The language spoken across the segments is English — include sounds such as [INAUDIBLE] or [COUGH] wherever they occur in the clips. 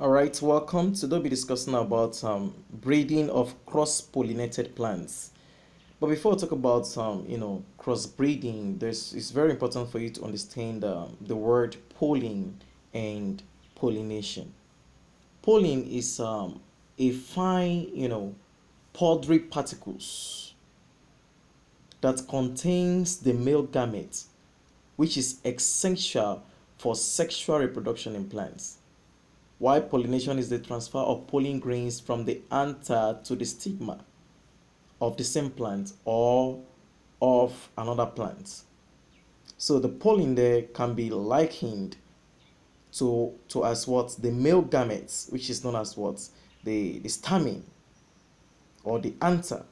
All right, welcome. Today we'll be discussing about um, breeding of cross-pollinated plants. But before we talk about um, you know crossbreeding, there's it's very important for you to understand um, the word pollen and pollination. Pollen is um, a fine you know powdery particles that contains the male gamete, which is essential for sexual reproduction in plants. While pollination is the transfer of pollen grains from the anther to the stigma of the same plant or of another plant. So the pollen there can be likened to, to as what the male gametes, which is known as what the, the stamen or the anther.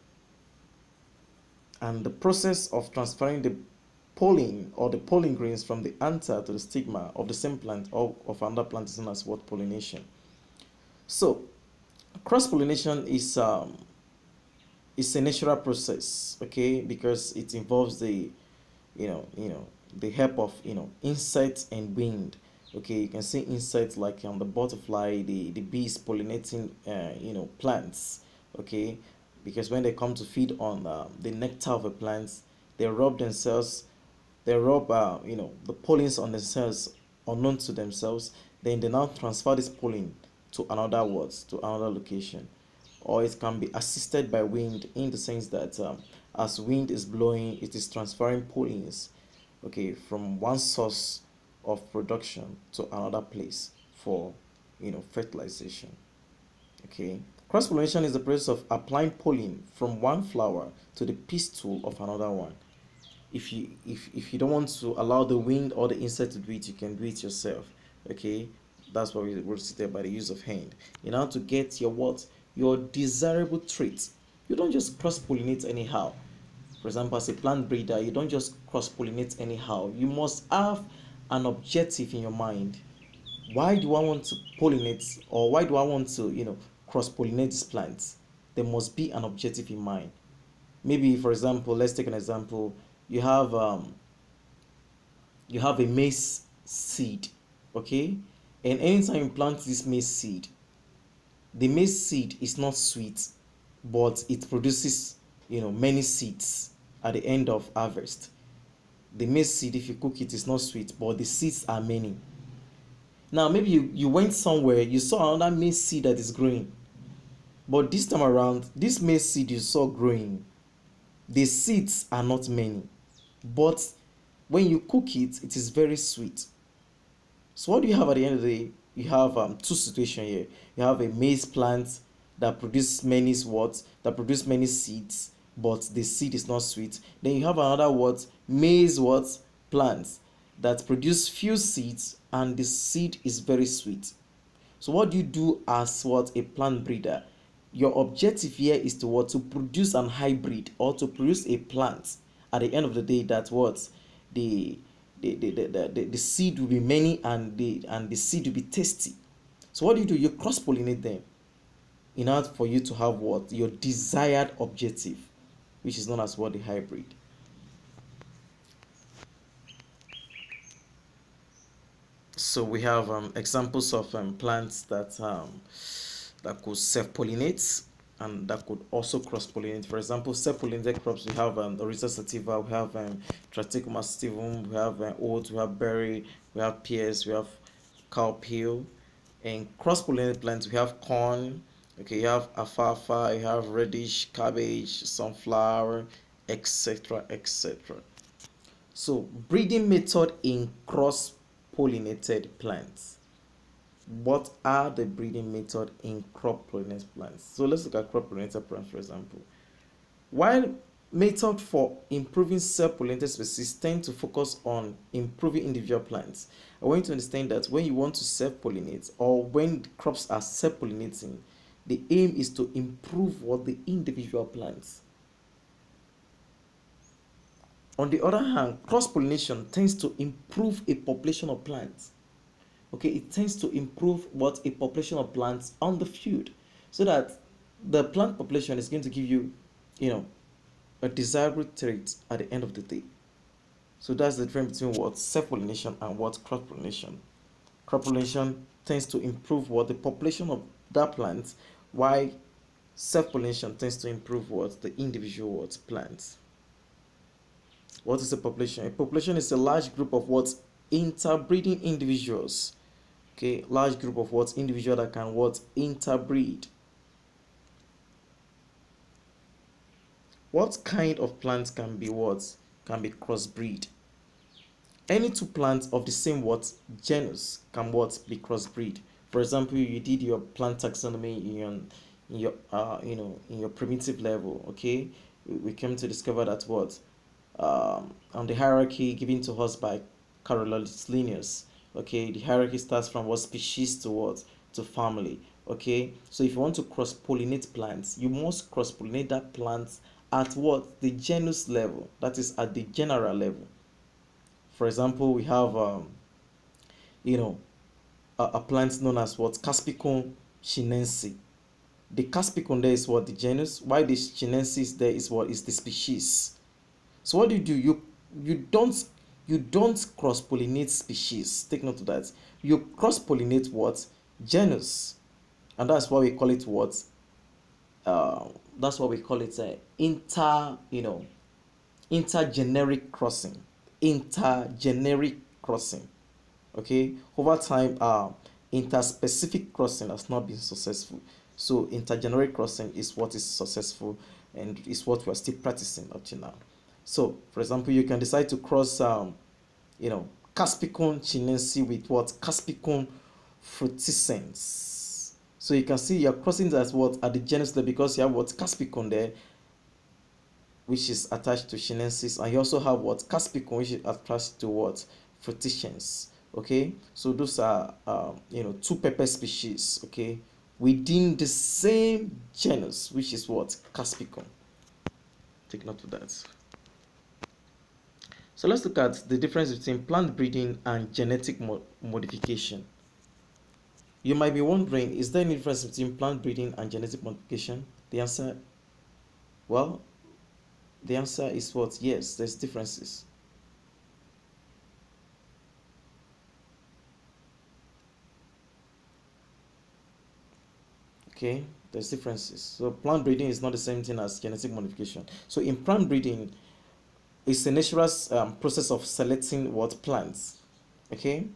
And the process of transferring the pollen or the pollen grains from the anther to the stigma of the same plant or of another plant is known as what pollination. So cross pollination is um, it's a natural process okay? Because it involves the you know you know the help of you know insects and wind okay? You can see insects like on the butterfly the the bees pollinating uh, you know plants okay? Because when they come to feed on uh, the nectar of a plant they rub themselves they rub uh, you know the pollens on themselves unknown to themselves then they now transfer this pollen to another words to another location. Or it can be assisted by wind in the sense that um, as wind is blowing it is transferring pollens okay from one source of production to another place for you know fertilization okay? Cross pollination is the process of applying pollen from one flower to the pistil of another one if you if, if you don't want to allow the wind or the insect to do it you can do it yourself okay that's why we sit there by the use of hand in order to get your what your desirable traits. You don't just cross pollinate anyhow. For example, as a plant breeder, you don't just cross pollinate anyhow. You must have an objective in your mind. Why do I want to pollinate or why do I want to, you know, cross pollinate these plants? There must be an objective in mind. Maybe, for example, let's take an example. You have um, you have a maize seed, okay, and anytime you plant this maize seed, the maize seed is not sweet but it produces you know many seeds at the end of harvest. The maize seed if you cook it is not sweet but the seeds are many. Now maybe you, you went somewhere you saw another maize seed that is growing. But this time around this maize seed you saw growing the seeds are not many but when you cook it it is very sweet so what do you have at the end of the day you have um, two situations here. You have a maize plant that produces many what that produce many seeds, but the seed is not sweet. Then you have another what maize what plants that produce few seeds and the seed is very sweet. So what do you do as what a plant breeder? Your objective here is to what? To produce an hybrid or to produce a plant at the end of the day that what? The the, the, the, the, the seed will be many and the and the seed will be tasty. So what do you do? You cross pollinate them in order for you to have what? Your desired objective which is known as what? The hybrid. So we have um, examples of um, plants that um, that could self-pollinate and that could also cross-pollinate. For example, self-pollinated crops, we have um, Oryza sativa, we have um, Triticum sativum, we have um, oats, we have berry, we have pears, we have cowpea. And cross-pollinated plants, we have corn, okay, you have alfalfa, you have radish, cabbage, sunflower, etc., etc. So, breeding method in cross-pollinated plants what are the breeding method in crop pollinated plants? So let's look at crop pollinated plants for example. While method for improving self-pollinated species tend to focus on improving individual plants i want you to understand that when you want to self-pollinate or when crops are self-pollinating the aim is to improve what the individual plants. On the other hand cross-pollination tends to improve a population of plants okay it tends to improve what a population of plants on the field so that the plant population is going to give you you know a desirable trait at the end of the day so that's the difference between what self-pollination and what cross pollination cross-pollination tends to improve what the population of that plant, while self-pollination tends to improve what the individual what plants. What is a population? A population is a large group of what interbreeding individuals. Okay, large group of what individual that can what interbreed. What kind of plants can be what can be crossbreed? Any two plants of the same what genus can what be crossbreed. For example, you did your plant taxonomy in your, in your uh you know in your primitive level. Okay, we came to discover that what um, on the hierarchy given to us by Carolus Linnaeus. Okay, the hierarchy starts from what species to what to family. Okay, so if you want to cross pollinate plants, you must cross pollinate that plant at what the genus level, that is at the general level. For example, we have um, you know a, a plant known as what Caspicum chinense. The Caspicum there is what the genus, why the chinensis there is what is the species. So what do you do? You you don't you don't cross pollinate species. Take note of that. You cross pollinate what? Genus, and that's why we call it what. Uh, that's what we call it uh, inter you know intergeneric crossing. Intergeneric crossing. Okay? Over time uh interspecific crossing has not been successful. So intergeneric crossing is what is successful and is what we are still practicing up to now so, for example, you can decide to cross, um, you know, Caspicum chinense with what Caspicum frutescens. So you can see you're crossing that what at the genus there because you have what Caspicum there, which is attached to chinensis, and you also have what Caspicum, which is attached to what frutescens. Okay, so those are um, you know two pepper species. Okay, within the same genus, which is what Caspicum. Take note of that. So let's look at the difference between plant breeding and genetic mo modification. You might be wondering, is there any difference between plant breeding and genetic modification? The answer, well, the answer is what? Yes, there's differences. Okay, there's differences. So plant breeding is not the same thing as genetic modification. So in plant breeding, it's a natural um, process of selecting what plants okay?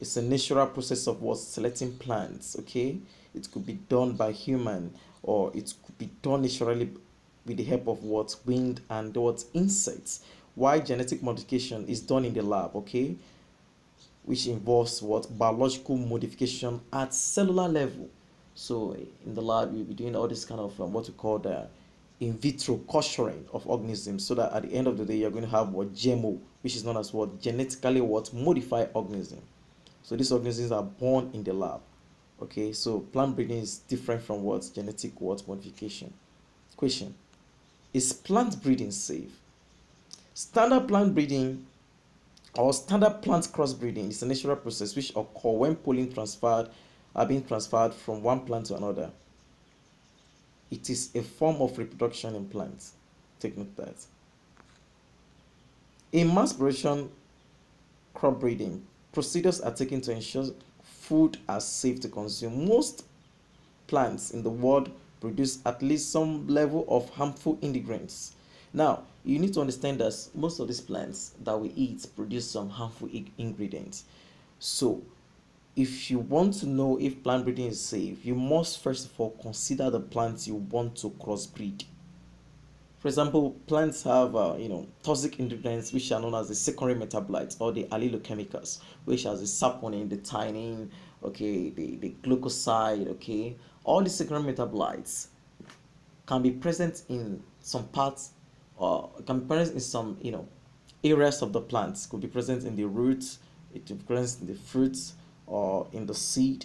It's a natural process of what selecting plants okay? It could be done by human or it could be done naturally with the help of what wind and what insects. Why genetic modification is done in the lab okay? Which involves what biological modification at cellular level. So in the lab you'll be doing all this kind of um, what we call the in vitro culturing of organisms so that at the end of the day you're going to have what GMO, which is known as what genetically what modified organism. So these organisms are born in the lab. Okay, so plant breeding is different from what genetic what modification. Question: Is plant breeding safe? Standard plant breeding or standard plant crossbreeding is a natural process which occur when pollen transferred are being transferred from one plant to another it is a form of reproduction in plants. Take note that. In mass production crop breeding, procedures are taken to ensure food are safe to consume. Most plants in the world produce at least some level of harmful ingredients. Now, you need to understand that most of these plants that we eat produce some harmful ingredients. So, if you want to know if plant breeding is safe, you must first of all consider the plants you want to crossbreed. For example, plants have uh, you know toxic ingredients which are known as the secondary metabolites or the allelochemicals, which has the saponin, the thionine, okay, the, the glucoside, okay. All the secondary metabolites can be present in some parts or can be present in some you know areas of the plants. Could be present in the roots, it could be present in the fruits, or in the seed.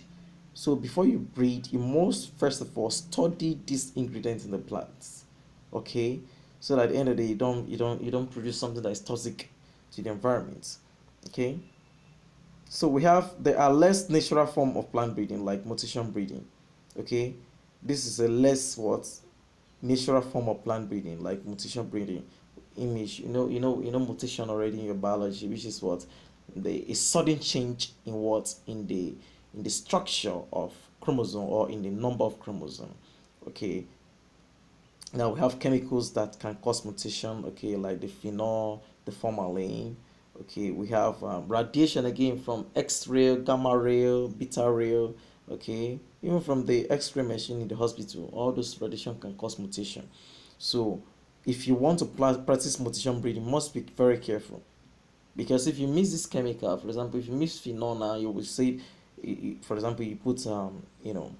So before you breed, you must first of all study these ingredients in the plants. Okay? So that at the end of the day you don't you don't you don't produce something that is toxic to the environment. Okay? So we have there are less natural form of plant breeding like mutation breeding. Okay? This is a less what natural form of plant breeding like mutation breeding image you know you know you know mutation already in your biology which is what the a sudden change in what in the in the structure of chromosome or in the number of chromosome okay? Now we have chemicals that can cause mutation okay like the phenol the formalin okay? We have um, radiation again from x-ray gamma ray beta ray okay? Even from the x-ray machine in the hospital all those radiation can cause mutation. So if you want to practice mutation breeding must be very careful because if you mix this chemical for example if you mix phenol now you will see for example you put um you know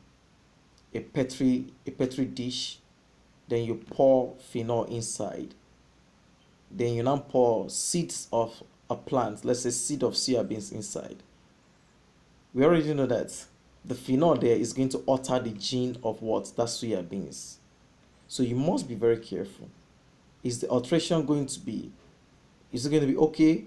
a petri a petri dish then you pour phenol inside. Then you now pour seeds of a plant let's say seed of soya beans inside. We already know that the phenol there is going to alter the gene of what? That soya beans so you must be very careful. Is the alteration going to be is it going to be okay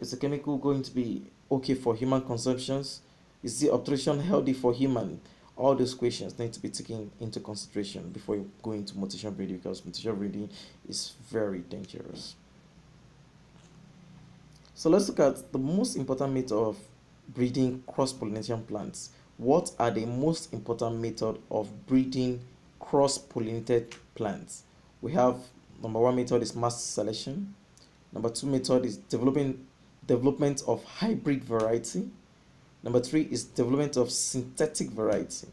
is the chemical going to be okay for human consumptions is the alteration healthy for human all those questions need to be taken into consideration before you go into mutation breeding because mutation breeding is very dangerous. So let's look at the most important method of breeding cross-pollination plants. What are the most important method of breeding cross-pollinated plants? We have number one method is mass selection. Number two method is developing development of hybrid variety. Number three is development of synthetic variety.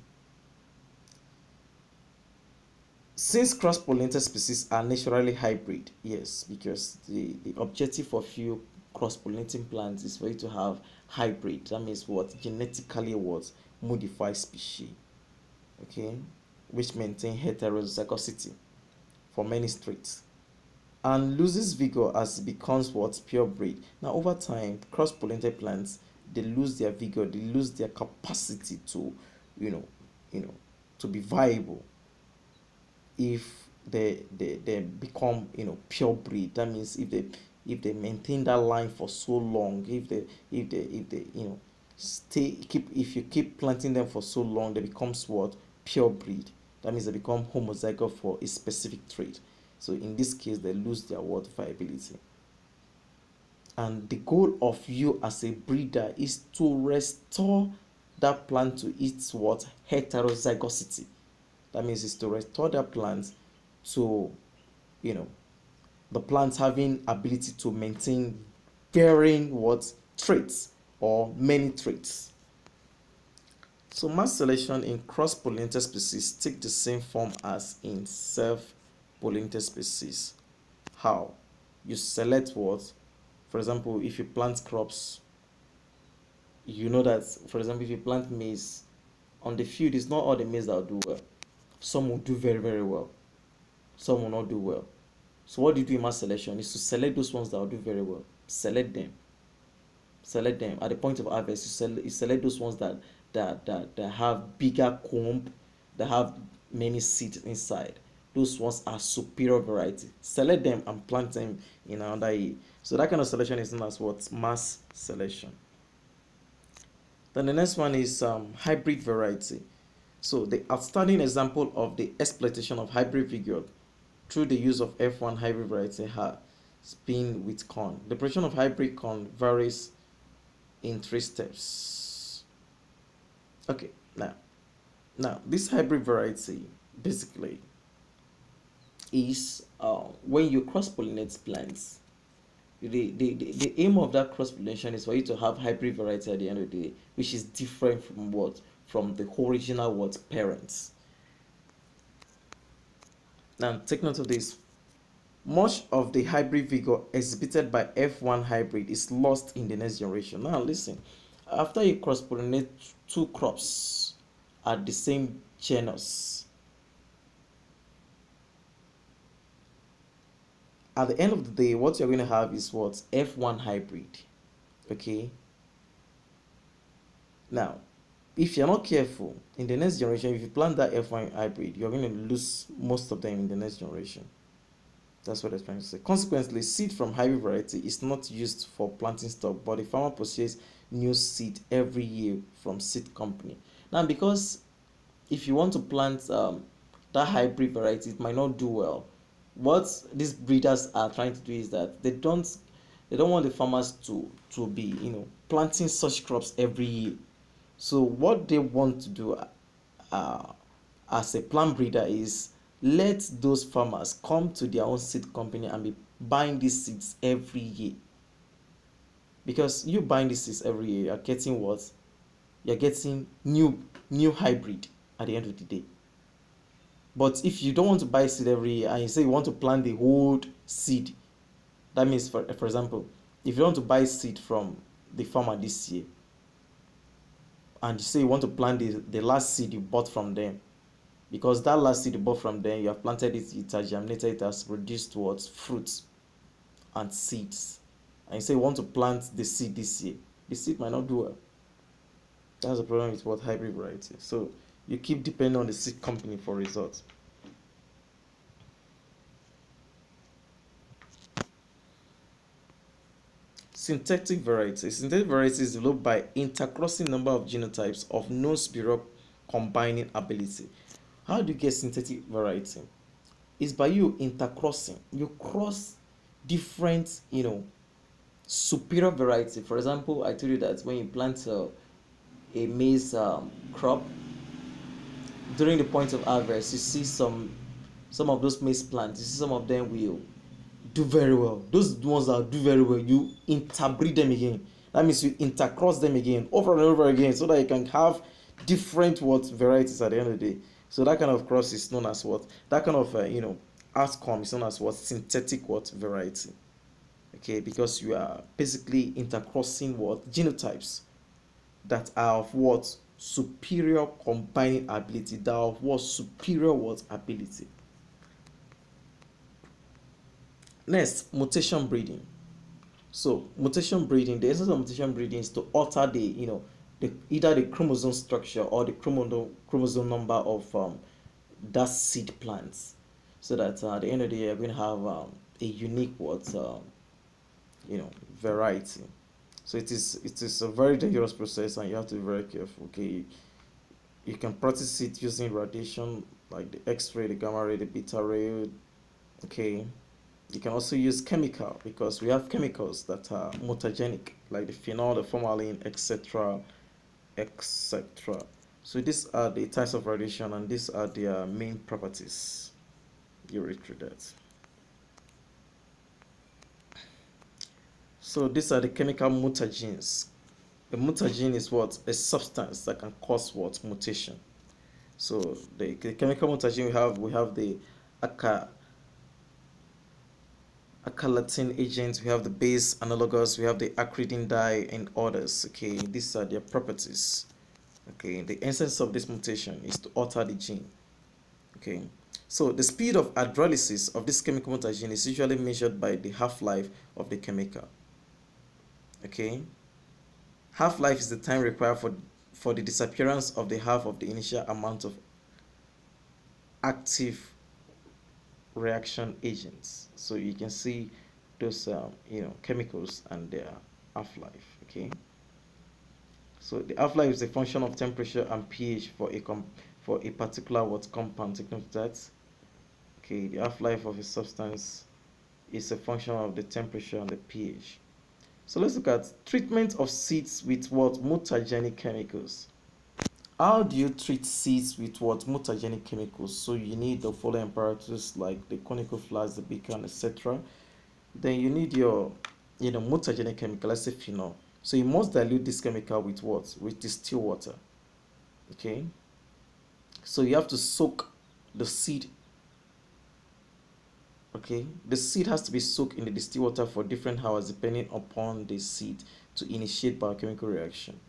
Since cross-pollinated species are naturally hybrid, yes, because the, the objective of you cross-pollinating plants is for you to have hybrid. That means what? Genetically what? Modified species. Okay? Which maintain heterozygosity for many traits and loses vigor as it becomes what pure breed. Now, over time, cross-pollinated plants they lose their vigor, they lose their capacity to, you know, you know, to be viable. If they they, they become you know pure breed, that means if they if they maintain that line for so long, if they if they if they you know stay keep if you keep planting them for so long, they become what pure breed. That means they become homozygous for a specific trait. So in this case, they lose their word viability. And the goal of you as a breeder is to restore that plant to its what heterozygosity. That means is to restore that plant to, you know, the plant having ability to maintain varying what traits or many traits. So mass selection in cross-pollinated species take the same form as in self-pollinated species. How? You select what? For example, if you plant crops, you know that, for example, if you plant maize, on the field, it's not all the maize that will do well. Some will do very, very well. Some will not do well. So what do you do in mass selection is to select those ones that will do very well. Select them. Select them. At the point of harvest, you select, you select those ones that that, that, that have bigger comb, that have many seeds inside. Those ones are superior variety. Select them and plant them in another year. So that kind of selection is known as what? Mass selection. Then the next one is um, hybrid variety. So the outstanding example of the exploitation of hybrid vigor through the use of F1 hybrid variety has been with corn. The production of hybrid corn varies in three steps okay now now this hybrid variety basically is uh, when you cross-pollinate plants the, the, the, the aim of that cross-pollination is for you to have hybrid variety at the end of the day which is different from what from the original what parents. Now take note of this. Much of the hybrid vigor exhibited by f1 hybrid is lost in the next generation. Now listen. After you cross pollinate two crops at the same genus at the end of the day what you're going to have is what f1 hybrid okay now if you're not careful in the next generation if you plant that f1 hybrid you're going to lose most of them in the next generation that's what I'm trying to say. Consequently, seed from hybrid variety is not used for planting stock, but the farmer purchases new seed every year from seed company. Now, because if you want to plant um, that hybrid variety, it might not do well. What these breeders are trying to do is that they don't they don't want the farmers to to be you know planting such crops every year. So what they want to do uh, as a plant breeder is let those farmers come to their own seed company and be buying these seeds every year. Because you buying these seeds every year, you're getting what? You're getting new new hybrid at the end of the day. But if you don't want to buy seed every year and you say you want to plant the whole seed, that means for for example, if you want to buy seed from the farmer this year and you say you want to plant the, the last seed you bought from them because that last seed you bought from them you have planted it it has germinated it has produced towards fruits and seeds. And you say you want to plant the seed this year the seed might not do well. That's the problem with what hybrid variety so you keep depending on the seed company for results Synthetic varieties. Synthetic varieties is developed by intercrossing number of genotypes of no spiro combining ability. How do you get synthetic variety? It's by you intercrossing. You cross different, you know, superior variety. For example, I told you that when you plant uh, a maize um, crop, during the point of harvest, you see some some of those maize plants. You see some of them will do very well. Those ones that do very well you interbreed them again. That means you intercross them again over and over again so that you can have different what varieties at the end of the day. So that kind of cross is known as what? That kind of uh, you know outcome is known as what? Synthetic what? Variety. Okay because you are basically intercrossing what? Genotypes that are of what superior combining ability that what superior was ability Next, mutation breeding. So mutation breeding, the essence of mutation breeding is to alter the, you know, the, either the chromosome structure or the chromosome chromosome number of um, that seed plants, so that uh, at the end of the year, we're going to have um, a unique what, uh, you know, variety. So it is it is a very dangerous process, and you have to be very careful. Okay, you can practice it using radiation like the X-ray, the gamma ray, the beta ray. Okay, you can also use chemical because we have chemicals that are mutagenic like the phenol, the formalin, etc. etc. So these are the types of radiation and these are their main properties. You read through that. So these are the chemical mutagens. A mutagen is what? A substance that can cause what? Mutation. So the, the chemical mutagen we have, we have the aka alkylating agents, we have the base analogous, we have the acridine dye and others. Okay, these are their properties. Okay, the essence of this mutation is to alter the gene. Okay, so the speed of hydrolysis of this chemical mutagen is usually measured by the half-life of the chemical. Okay, half-life is the time required for for the disappearance of the half of the initial amount of active reaction agents. So you can see those um, you know chemicals and their half-life okay? So the half-life is a function of temperature and pH for a com for a particular what compound take note that. Okay the half-life of a substance is a function of the temperature and the pH so let's look at treatment of seeds with what? Mutagenic chemicals. How do you treat seeds with what? Mutagenic chemicals? So you need the following apparatus like the conical flask the beacon etc then you need your you know mutagenic chemical let's say phenol. So you must dilute this chemical with what? With distilled water. Okay? So you have to soak the seed okay? The seed has to be soaked in the distilled water for different hours depending upon the seed to initiate biochemical reaction.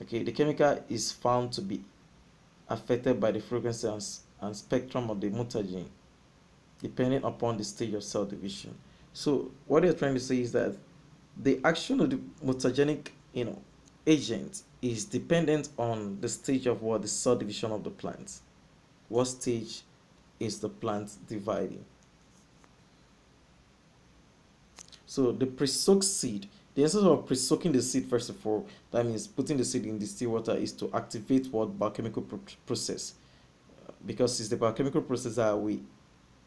Okay? The chemical is found to be affected by the frequency and, spectrum of the mutagen depending upon the stage of cell division. So what they're trying to say is that the action of the mutagenic you know agent is dependent on the stage of what the cell division of the plant. What stage is the plant dividing so the pre-soaked seed. The essence of pre-soaking the seed, first of all, that means putting the seed in distilled water, is to activate what biochemical process, because it's the biochemical process that we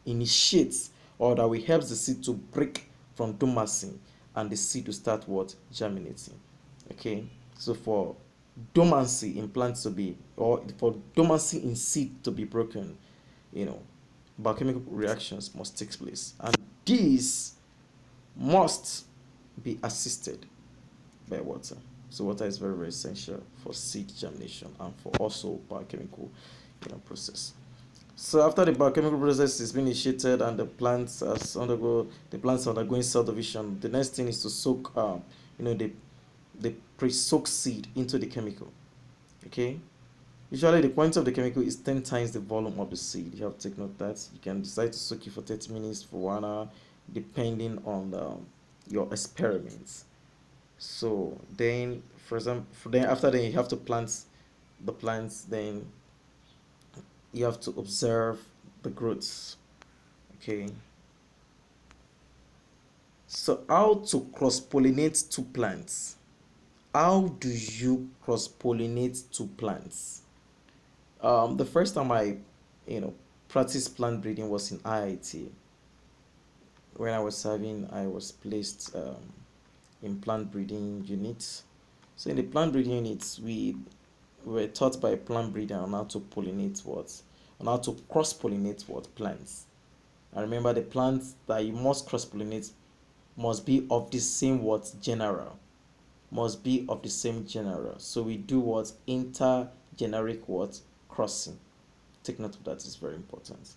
initiate or that we helps the seed to break from dormancy and the seed to start what? Germinating. okay? So for dormancy in plants to be or for dormancy in seed to be broken you know biochemical reactions must take place. And these must be assisted by water. So water is very very essential for seed germination and for also biochemical you know process. So after the biochemical process is being initiated and the plants has undergo the plants are undergoing cell division the next thing is to soak um, you know the the pre-soak seed into the chemical okay? Usually the quantity of the chemical is 10 times the volume of the seed. You have to take note that. You can decide to soak it for 30 minutes for one hour depending on the, your experiments. So then for example for then after then you have to plant the plants then you have to observe the growths okay? So how to cross-pollinate two plants? How do you cross-pollinate two plants? Um, the first time i you know practiced plant breeding was in iit when i was serving i was placed um, in plant breeding units so in the plant breeding units we were taught by a plant breeder on how to pollinate what on how to cross pollinate what plants and remember the plants that you must cross pollinate must be of the same what general must be of the same general. So we do what intergeneric what crossing. Take note of that is very important.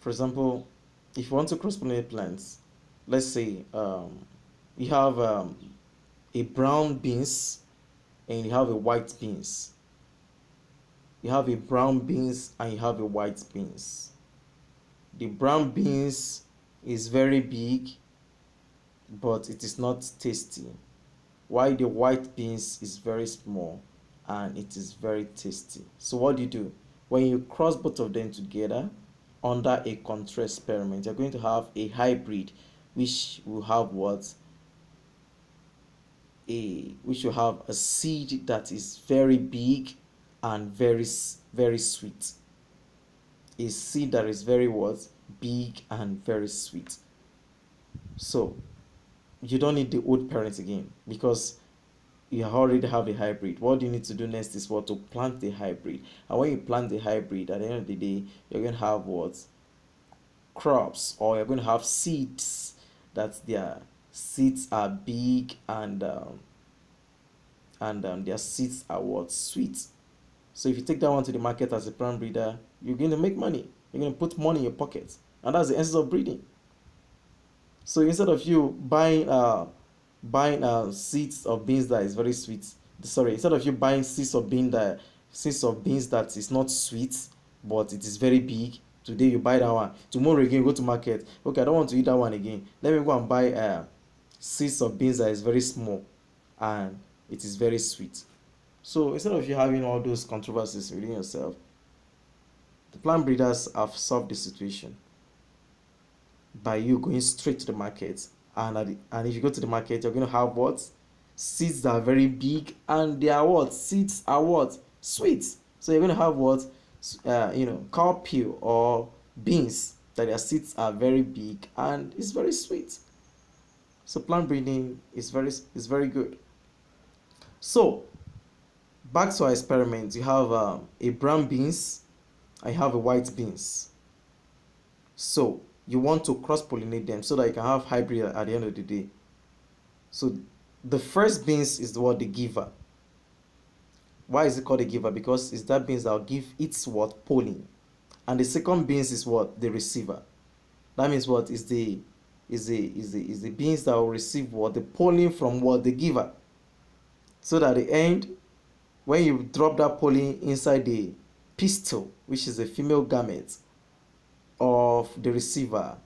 For example, if you want to cross pollinate plants, let's say um, you have um, a brown beans and you have a white beans. You have a brown beans and you have a white beans. The brown beans is very big, but it is not tasty while the white beans is very small and it is very tasty so what do you do when you cross both of them together under a control experiment. You're going to have a hybrid which will have what? A which will have a seed that is very big and very very sweet. A seed that is very what? Big and very sweet. So you don't need the old parents again because you already have a hybrid. What you need to do next is what to plant the hybrid. And when you plant the hybrid, at the end of the day, you're going to have what crops or you're going to have seeds that their seeds are big and um, and um, their seeds are what sweet. So if you take that one to the market as a plant breeder, you're going to make money. You're going to put money in your pocket, and that's the essence of breeding. So instead of you buying uh buying uh seeds of beans that is very sweet, sorry, instead of you buying seeds of bean that seeds of beans that is not sweet but it is very big, today you buy that one. Tomorrow again you go to market. Okay, I don't want to eat that one again. Let me go and buy uh seeds of beans that is very small and it is very sweet. So instead of you having all those controversies within yourself, the plant breeders have solved the situation by you going straight to the market and the, and if you go to the market you're going to have what? Seeds that are very big and they are what? Seeds are what? Sweet. So you're going to have what? Uh, you know cowpea or beans that their seeds are very big and it's very sweet. So plant breeding is very is very good. So back to our experiment. You have um, a brown beans i have a white beans. So you want to cross pollinate them so that you can have hybrid at the end of the day. So the first beans is what? The giver. Why is it called a giver? Because it's that beans that will give its what? Pollen and the second beans is what? The receiver. That means what? Is the is the is the is the beans that will receive what? The pollen from what? The giver. So that at the end when you drop that pollen inside the pistil which is a female gamete of the receiver,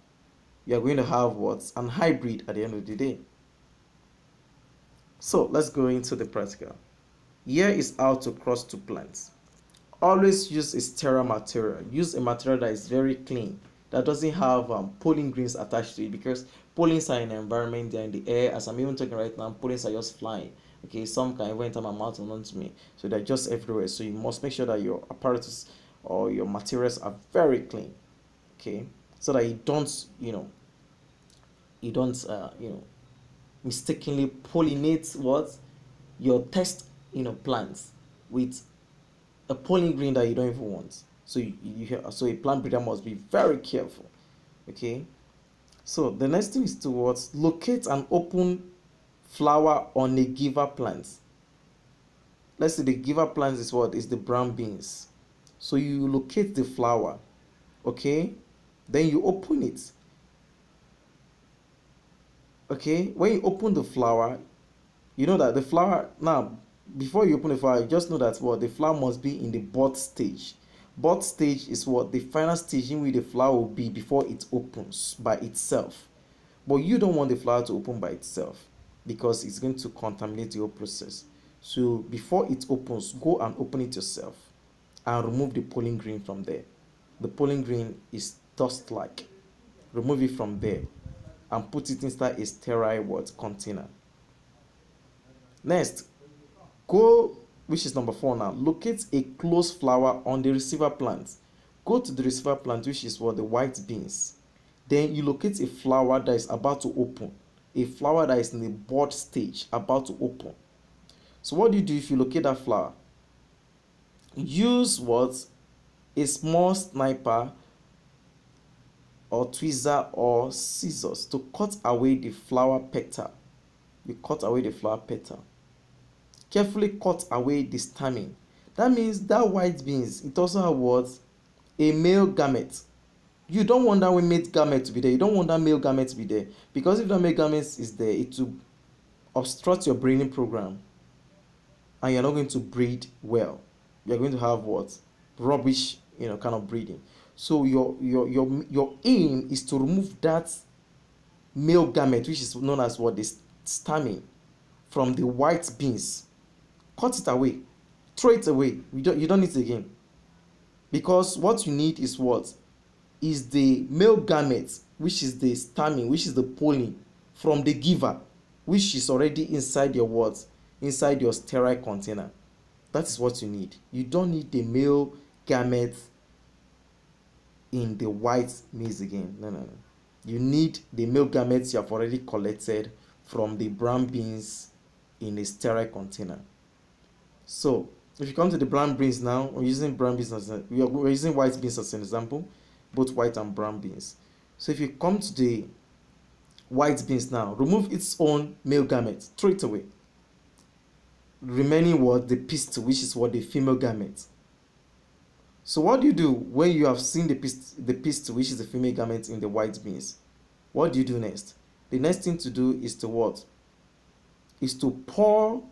you are going to have what? An hybrid at the end of the day. So let's go into the practical. Here is how to cross two plants. Always use a sterile material. Use a material that is very clean, that doesn't have um, pollen grains attached to it because pollens are in the environment, they're in the air. As I'm even talking right now, pollens are just flying. Okay, some can even enter my mouth and onto me. So they're just everywhere. So you must make sure that your apparatus or your materials are very clean okay so that you don't you know you don't uh, you know mistakenly pollinate what? Your test you know plants with a pollen grain that you don't even want. So you, you so a plant breeder must be very careful okay? So the next thing is to what? Locate an open flower on a giver plant. Let's say the giver plant is what? Is the brown beans. So you locate the flower okay then you open it. Okay? When you open the flower you know that the flower now before you open the flower you just know that what the flower must be in the bud stage. Bud stage is what? The final stage in which the flower will be before it opens by itself. But you don't want the flower to open by itself because it's going to contaminate your process. So before it opens go and open it yourself and remove the pollen grain from there. The pollen grain is dust like remove it from there and put it inside a sterile what container. Next go which is number four now locate a closed flower on the receiver plant. Go to the receiver plant which is what the white beans. Then you locate a flower that is about to open a flower that is in the bud stage about to open. So what do you do if you locate that flower? Use what a small sniper or tweezer or scissors to cut away the flower petal. You cut away the flower petal. Carefully cut away the stamen. That means that white beans, it also has what? A male gamete. You don't want that male gamete to be there. You don't want that male gamete to be there. Because if that male gamete is there, it will obstruct your breeding program. And you're not going to breed well. You're going to have what? Rubbish, you know, kind of breeding. So your your your your aim is to remove that male gamete, which is known as what the stamen, from the white beans. Cut it away, throw it away. You don't you don't need it again. Because what you need is what is the male gamete, which is the stamen, which is the pollen from the giver, which is already inside your what inside your sterile container. That is what you need. You don't need the male gamete in the white maize again. No, no, no. You need the male gametes you have already collected from the brown beans in a sterile container. So, if you come to the brown beans now, we're using brown beans as we are, using white beans as an example, both white and brown beans. So, if you come to the white beans now, remove its own male gamete, throw it away. Remaining what the pistil, which is what the female gamete so what do you do when you have seen the pistil, the pistil which is the female garment in the white beans? What do you do next? The next thing to do is to what? Is to pour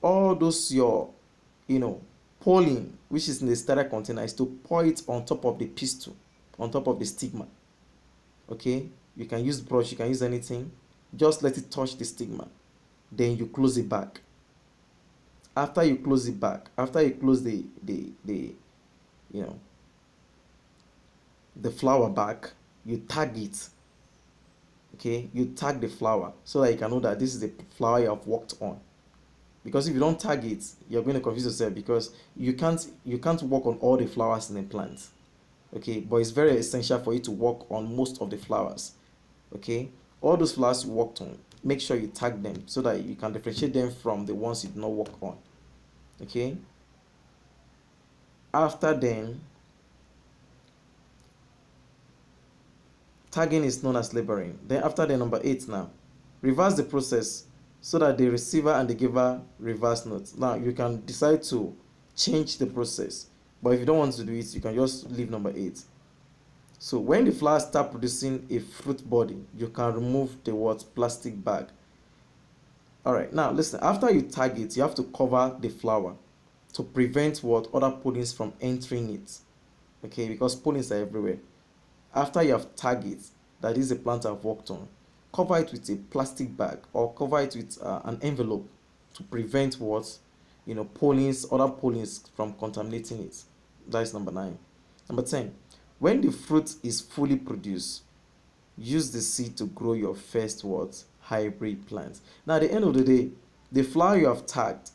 all those your, you know, pollen which is in the sterile container is to pour it on top of the pistil, on top of the stigma. Okay, you can use brush, you can use anything. Just let it touch the stigma. Then you close it back. After you close it back, after you close the the the you know the flower back you tag it okay? You tag the flower so that you can know that this is the flower you have worked on. Because if you don't tag it you're going to confuse yourself because you can't you can't work on all the flowers in a plant okay? But it's very essential for you to work on most of the flowers okay? All those flowers you worked on make sure you tag them so that you can differentiate them from the ones you did not work on okay after then, tagging is known as labeling. Then after the number eight now, reverse the process so that the receiver and the giver reverse notes. Now you can decide to change the process, but if you don't want to do it, you can just leave number eight. So when the flower start producing a fruit body, you can remove the what plastic bag. All right, now listen, after you tag it, you have to cover the flower to prevent what other pollens from entering it. Okay because pollens are everywhere. After you have tagged it that is a plant i've worked on cover it with a plastic bag or cover it with uh, an envelope to prevent what you know pollens other pollens from contaminating it. That is number nine. Number 10 when the fruit is fully produced use the seed to grow your first what hybrid plant. Now at the end of the day the flower you have tagged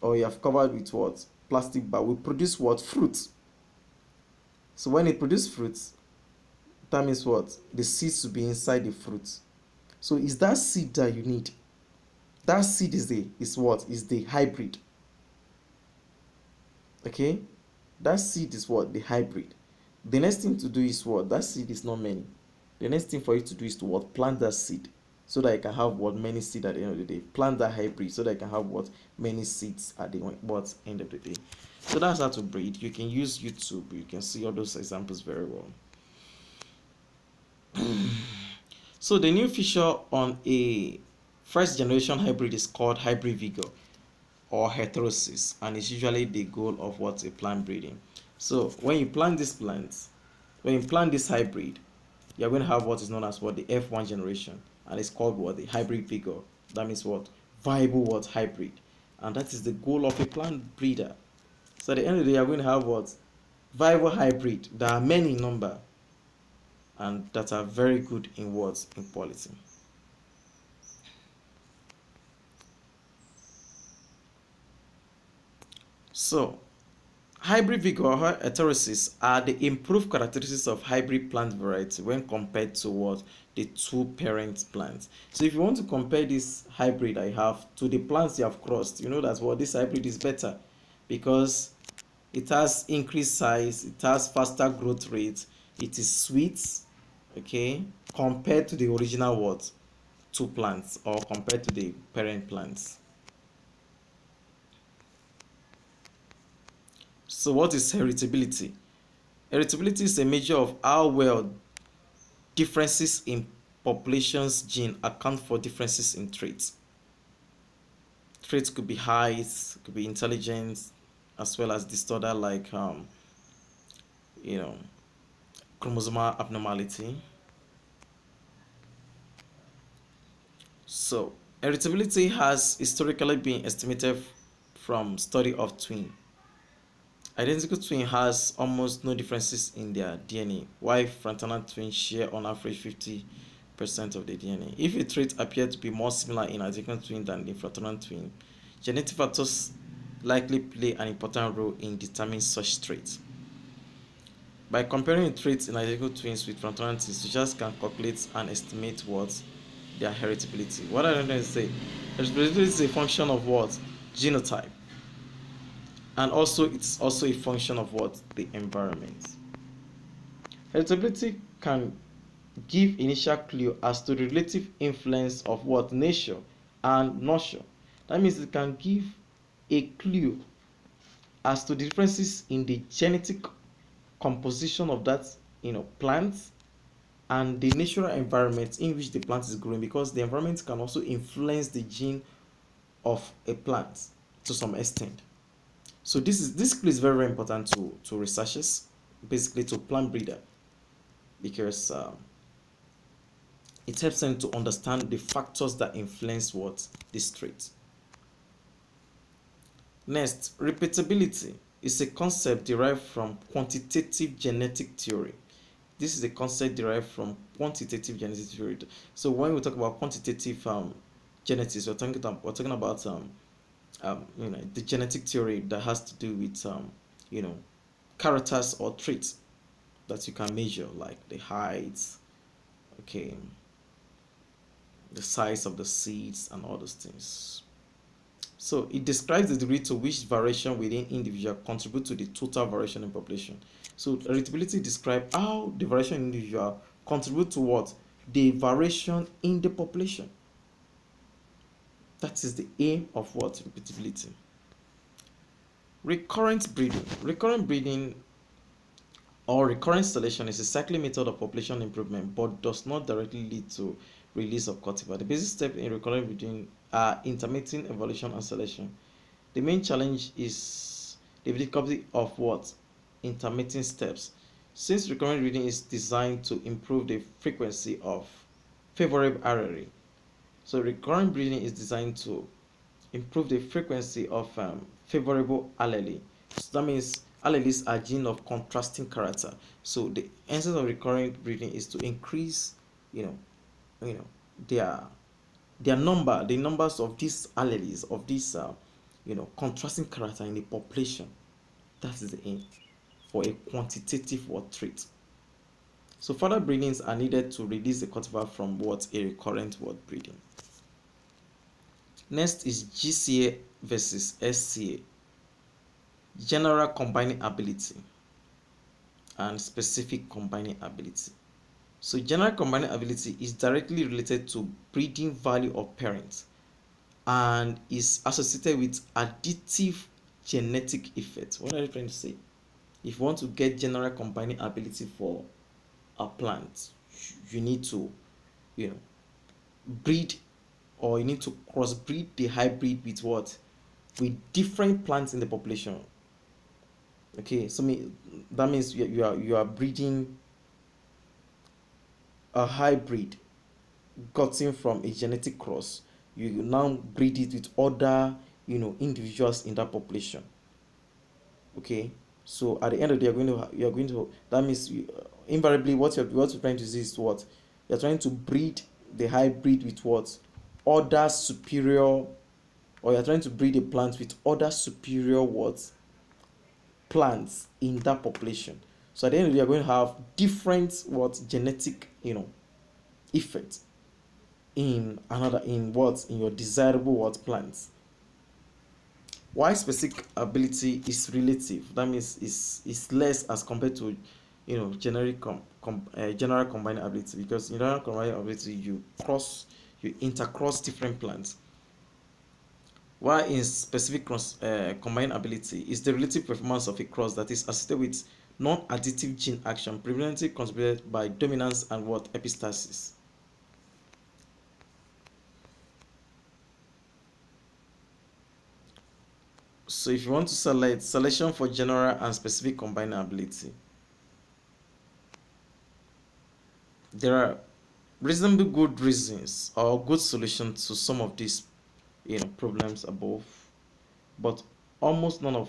or you have covered with what? Plastic bag. Will produce what? Fruit. So when it produces fruit that means what? The seeds will be inside the fruit. So is that seed that you need? That seed is the is what? Is the hybrid. Okay, that seed is what? The hybrid. The next thing to do is what? That seed is not many. The next thing for you to do is to what? Plant that seed so that I can have what many seeds at the end of the day. Plant that hybrid so that I can have what many seeds at the what end of the day. So that's how to breed. You can use YouTube. You can see all those examples very well. [CLEARS THROAT] so the new feature on a first generation hybrid is called hybrid vigor or heterosis and it's usually the goal of what a plant breeding. So when you plant this plant, when you plant this hybrid, you're going to have what is known as what the F1 generation and it's called what? The hybrid vigor. That means what? Viable what? Hybrid. And that is the goal of a plant breeder. So at the end of the day, you're going to have what? Viable hybrid. That are many number and that are very good in words in quality. So, hybrid vigor or heterosis are the improved characteristics of hybrid plant variety when compared to what the two parent plants. So if you want to compare this hybrid I have to the plants you have crossed, you know that what this hybrid is better because it has increased size it has faster growth rate it is sweet okay compared to the original what two plants or compared to the parent plants so what is heritability? Heritability is a measure of how well differences in populations gene account for differences in traits. Traits could be height could be intelligence as well as disorder like um, you know chromosomal abnormality. So heritability has historically been estimated from study of twin identical twin has almost no differences in their dna while fraternal twins share on average 50 percent of the dna if a trait appears to be more similar in identical twin than the fraternal twin genetic factors likely play an important role in determining such traits. By comparing traits in identical twins with fraternal twins, researchers can calculate and estimate what their heritability. What I don't to say, heritability is a function of what genotype, and also it's also a function of what the environment. Heritability can give initial clue as to the relative influence of what nature and nurture. That means it can give a clue as to the differences in the genetic composition of that you know plant and the natural environment in which the plant is growing because the environment can also influence the gene of a plant to some extent so this is this is very, very important to to researchers basically to plant breeder because um, it helps them to understand the factors that influence what this trait Next, repeatability is a concept derived from quantitative genetic theory. This is a concept derived from quantitative genetic theory. So when we talk about quantitative um, genetics, we're talking about, we're talking about um, um, you know the genetic theory that has to do with um, you know characters or traits that you can measure, like the height, okay, the size of the seeds, and all those things. So it describes the degree to which variation within individual contribute to the total variation in population. So heritability describes how the variation in individual contribute to what? The variation in the population. That is the aim of what? Repeatability. Recurrent breeding. Recurrent breeding or recurrent selection is a cyclic method of population improvement but does not directly lead to release of cultivar. The basic step in recurrent breeding are intermittent evolution and selection. The main challenge is the difficulty of what? Intermittent steps. Since recurrent breeding is designed to improve the frequency of favorable allele, so recurrent breeding is designed to improve the frequency of um, favorable allele. So that means alleles are genes of contrasting character. So the essence of recurrent breeding is to increase, you know, you know, their their number, the numbers of these alleles, of these, uh, you know, contrasting character in the population. That is the aim for a quantitative what trait. So further breedings are needed to release the cultivar from what a recurrent word breeding. Next is GCA versus SCA. General combining ability and specific combining ability. So general combining ability is directly related to breeding value of parents and is associated with additive genetic effects. What are you trying to say? If you want to get general combining ability for a plant, you need to, you know, breed or you need to crossbreed the hybrid with what? With different plants in the population. Okay, so me, that means you, you are you are breeding a hybrid gotten from a genetic cross you now breed it with other you know individuals in that population okay so at the end of the day you're going to you're going to that means you, uh, invariably what you're what you're trying to do is what? You're trying to breed the hybrid with what? Other superior or you're trying to breed a plant with other superior what? Plants in that population. So at the end of the day you're going to have different what? Genetic you know effect in another in what? In your desirable what? Plants why specific ability is relative? That means is is less as compared to you know generic com, com uh, general combined ability. Because in general combined ability you cross you intercross different plants while in specific cross uh, combined ability is the relative performance of a cross that is associated with non-additive gene action predominantly contributed by dominance and what? Epistasis So if you want to select selection for general and specific combinability, there are reasonably good reasons or good solutions to some of these you know problems above, but almost none of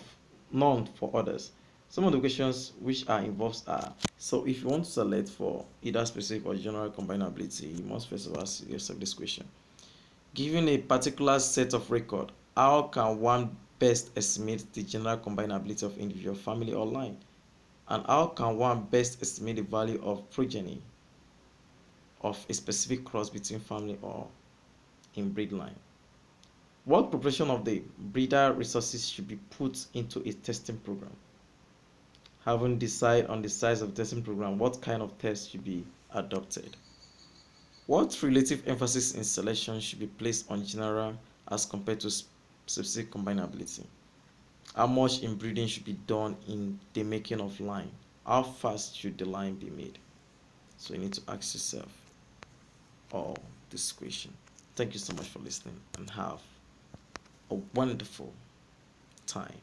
none for others. Some of the questions which are involved are so if you want to select for either specific or general combinability, you must first of all ask yourself this question. Given a particular set of record, how can one best estimate the general combinability of individual family or line? And how can one best estimate the value of progeny of a specific cross between family or inbreed line? What proportion of the breeder resources should be put into a testing program? Having decided on the size of the testing program, what kind of test should be adopted? What relative emphasis in selection should be placed on general as compared to specific combinability. How much inbreeding should be done in the making of line? How fast should the line be made? So you need to ask yourself all this question. Thank you so much for listening and have a wonderful time.